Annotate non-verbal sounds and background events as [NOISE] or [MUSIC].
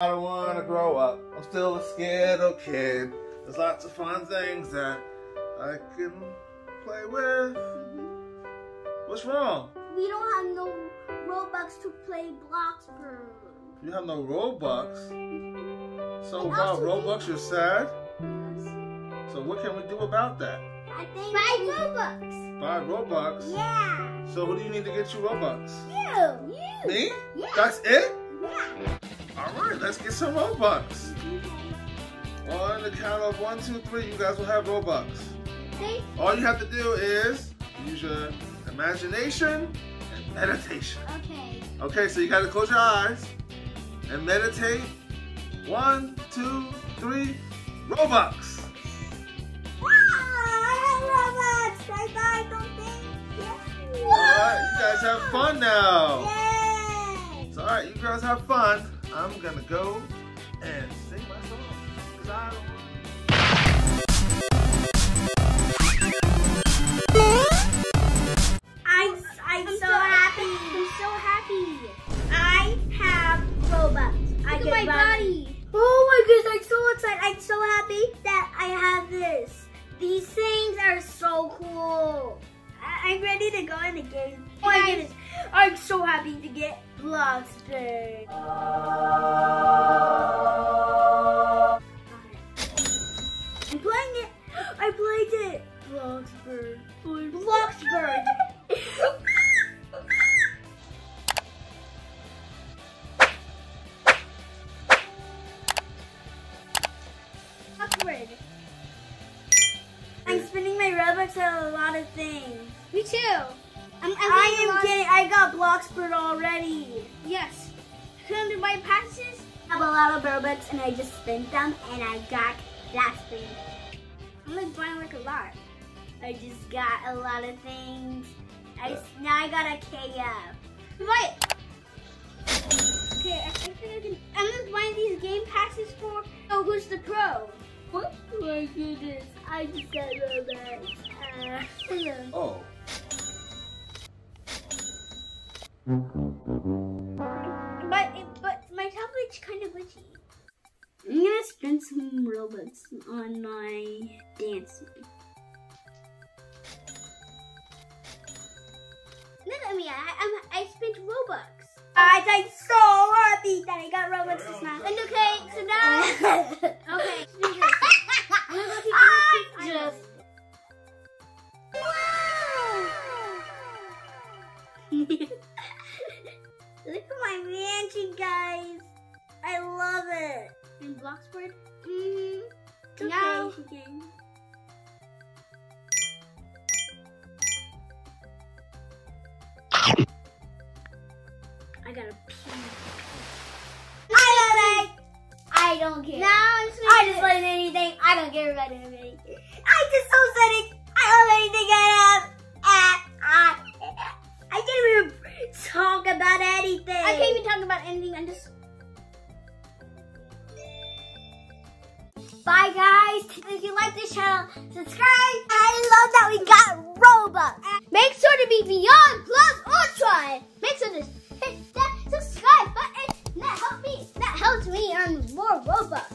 I don't want to grow up. I'm still a scared little kid. There's lots of fun things that I can play with. What's wrong? We don't have no Robux to play Bloxburg. You have no Robux. So And without Robux, you're sad? Yes. So what can we do about that? I think Buy Robux. Buy Robux? Yeah. So who do you need to get you Robux? You. You. Me? Yeah. That's it? Yeah. Alright, let's get some Robux. On the count of one, two, three, you guys will have Robux. Okay. All you have to do is use your imagination and meditation. Okay. Okay, so you gotta close your eyes and meditate. One, two, three, Robux. Robux. I got something. Yeah. Alright, you guys have fun now. Yay. It's alright, you guys have fun. I'm gonna go and sing my song. 'Cause I don't I'm, I'm, so, happy. I'm so happy. I have Robux. I Look get at my Robux. Oh my goodness, I'm so excited. I'm so happy that I have this. These things are so cool. I- I'm ready to go in the game. Oh my Guys. goodness. I'm so happy to get Bloxburg. I'm playing it. I played it. Bloxburg. Bloxburg. I'm spending my Robux on a lot of things. Me too. I'm, I'm I am I got Bloxburg already. Yes. Can to buy passes? I have a lot of Robux and I just spent them and I got that thing. I'm like buying like a lot. I just got a lot of things. I, s- now I got a KF. Buy it. Okay, I, I think I can. I'm just buying these game passes for. Oh, who's the pro? Oh my goodness, I just got Robux. Uh, [LAUGHS] Oh. But but my tablet's kind of glitchy. I'm gonna spend some Robux on my dancing. Look at me. I I'm, in Bloxburg. Mm, it's okay, Now-. I gotta pee. I it. I don't care. Just I just like anything. I don't care about anything. I just so aesthetic. I love anything I have. Ah, ah, I can't even talk about anything. I can't even talk about anything. I'm just. Bye guys. If you like this channel, subscribe. I love that we got Robux. Make sure to be Beyond Plus Ultra. Make sure to hit that subscribe button. That helps me. That helps me earn more Robux.